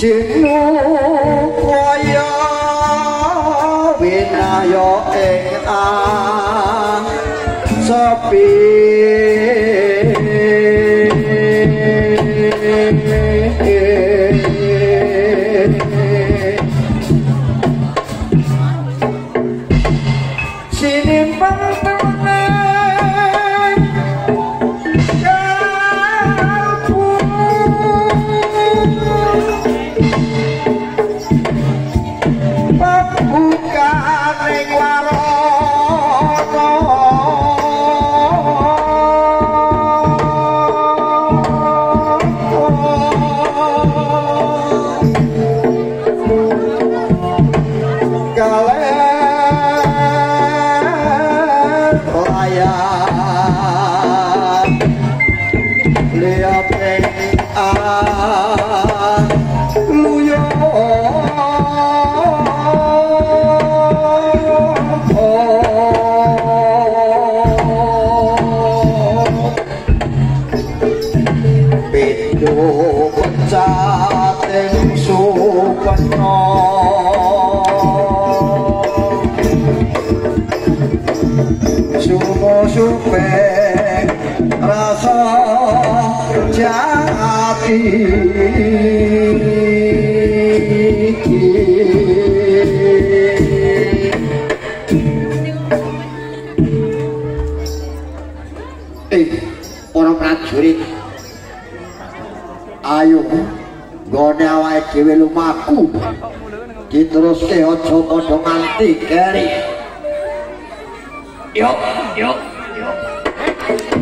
是。Prajurit Ayo Gone awake dhewe lumaku Diteruske aja padha nganti keri Yuk, yuk, yuk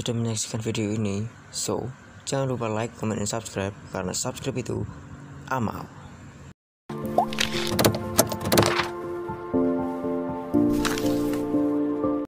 sudah menyaksikan video ini. So, jangan lupa like, comment, dan subscribe karena subscribe itu amal.